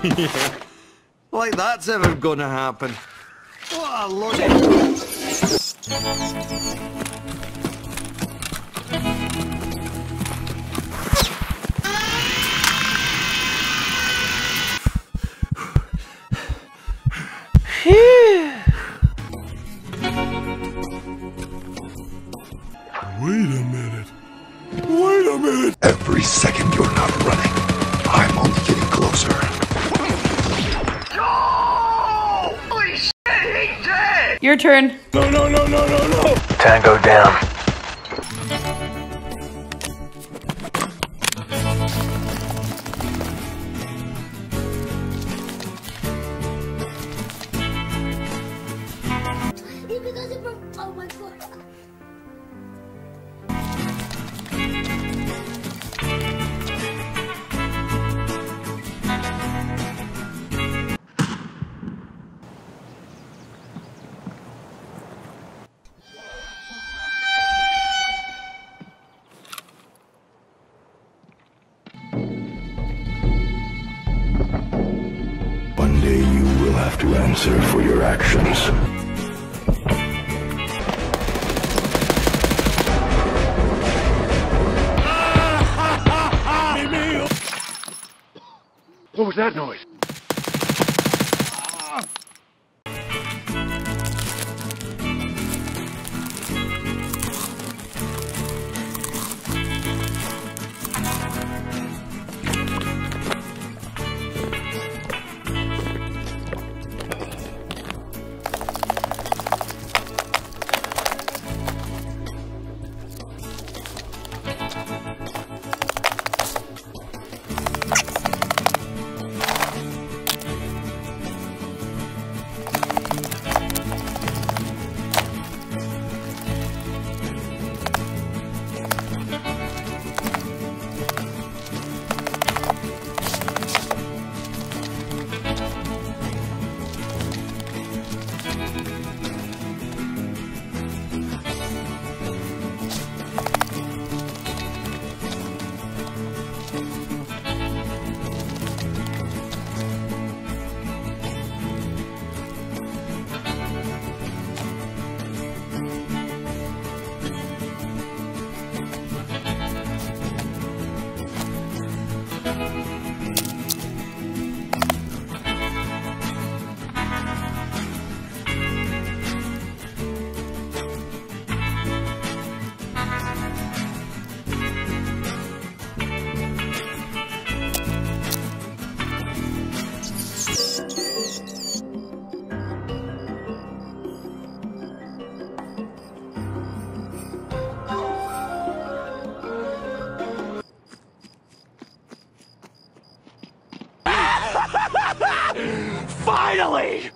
Like that's ever gonna happen. What a Your turn. No, no, no, no, no, no. Tango down. Because it broke. Oh my god. Have to answer for your actions. What was that noise? Finally!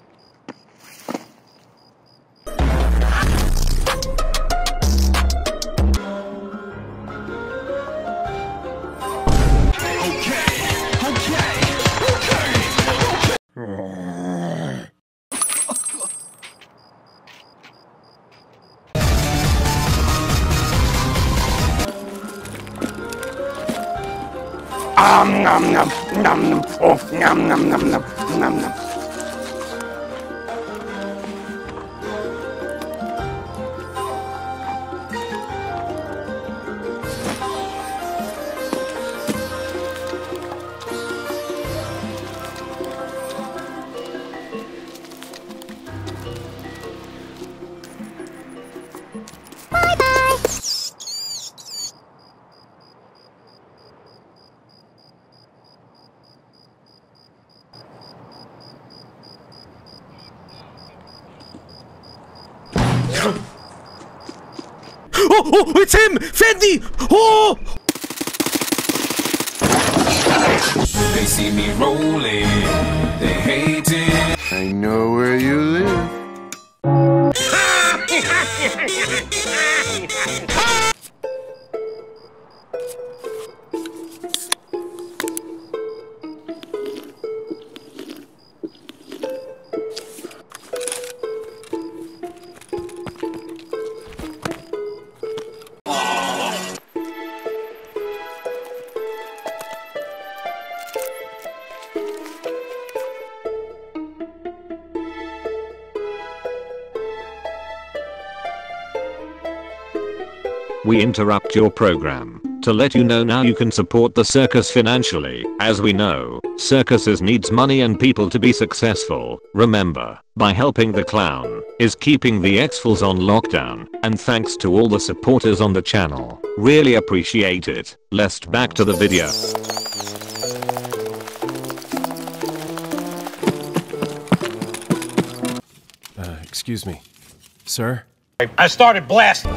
Nom, nom, nom, nom, oh, nom, nom, nom, nom, nom, nom. Oh, oh, it's him! Fendi! Oh! They see me rolling, they hate it. I know where you live. we interrupt your program to let you know now you can support the circus financially. As we know, circuses needs money and people to be successful. Remember, by helping the clown is keeping the exfils on lockdown. And thanks to all the supporters on the channel. Really appreciate it. Let's back to the video. Uh, excuse me. Sir? I started blasting.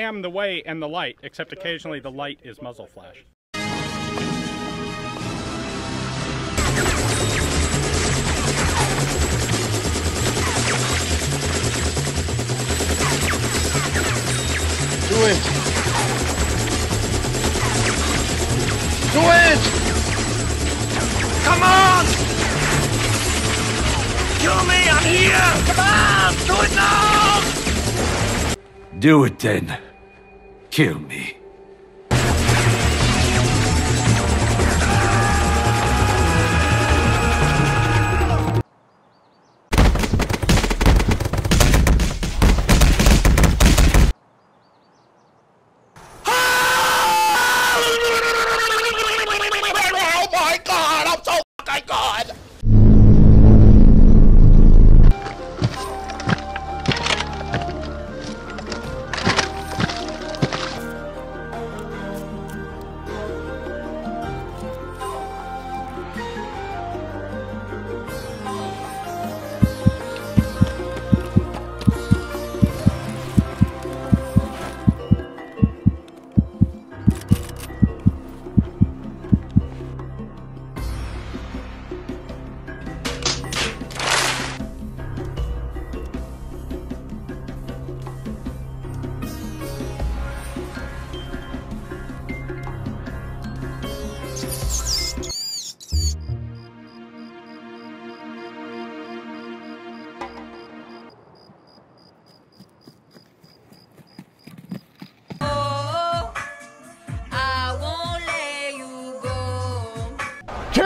Am the way and the light, except occasionally the light is muzzle flash. Do it. Do it. Come on. Kill me. I'm here. Come on. Do it now. Do it then. Kill me.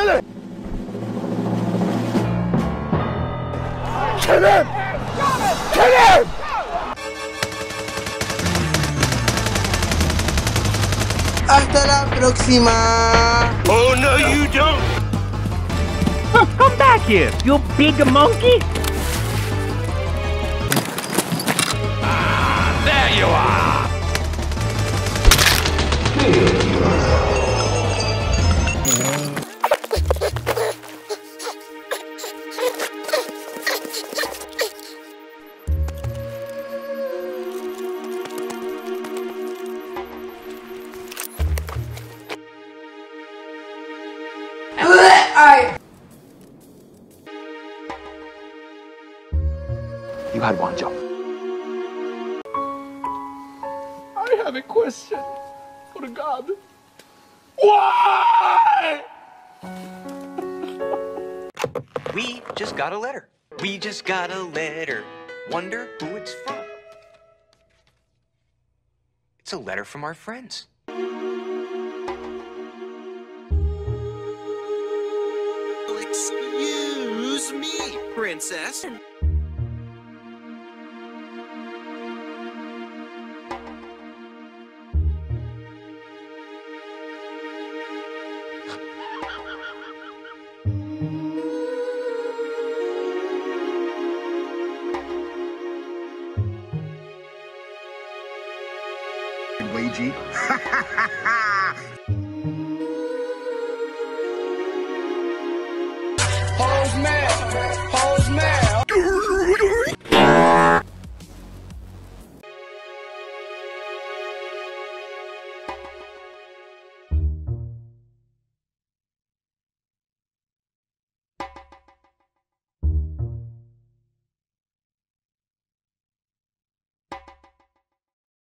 Kill him. Kill him. Kill him. Hasta la próxima! Oh no, you don't. Come back here, you big monkey! Ah, there you are. Alright. I have a question for a question for We just got a letter. We just got a letter. Wonder who it's from. It's a letter from our friends. Excuse me, princess. Hold man.